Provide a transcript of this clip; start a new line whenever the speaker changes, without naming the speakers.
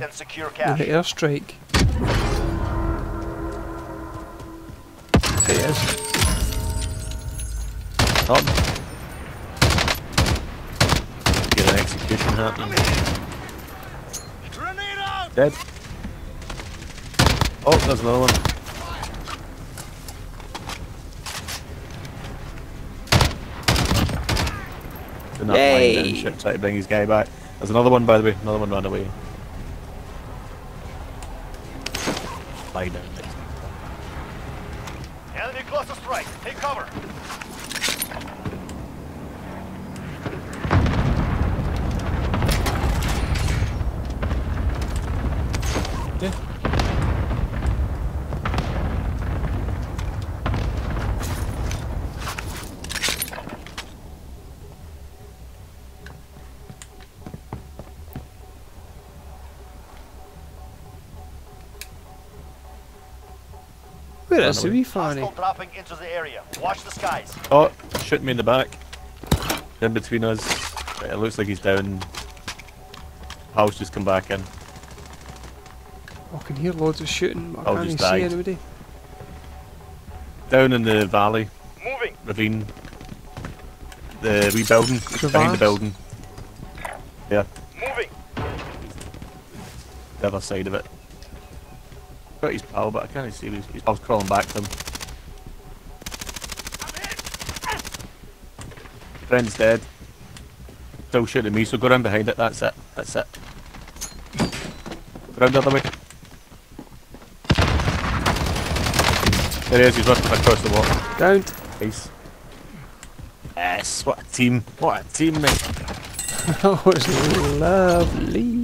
and secure
The
cash.
airstrike. There it is.
Up. Get an execution happening. Dead. Oh, there's another one. Did not
Yay.
shit, try to bring his guy back. There's another one by the way, another one ran away. Lie down.
Enemy cluster strike. Take cover.
Where
Run
is the wee fanny?
Dropping into the area. Watch the skies.
Oh, shooting me in the back. In between us. It looks like he's down. House just come back in.
Oh, I can hear loads of shooting, but I
Oh,
can't
just
see anybody.
Down in the valley,
Moving.
ravine. The wee building, behind the building. Yeah,
Moving.
the other side of it. Got his pal, but I can't see his, his pal's crawling back to him. Friend's dead. Still shooting at me, so go around behind it, that's it. That's it. Go round the other way. There he is, he's running across the water.
Down.
Nice. Yes, what a team. What a team, mate.
that was lovely.